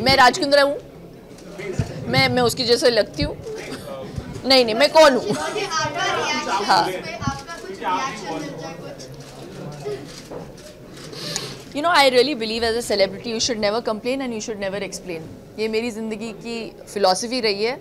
मैं राजकुंद्रा हूँ। मैं मैं उसकी जैसे लगती हूँ। नहीं नहीं मैं कौन हूँ? हाँ। You know I really believe as a celebrity you should never complain and you should never explain ये मेरी ज़िंदगी की फ़िलासफ़ी रही है।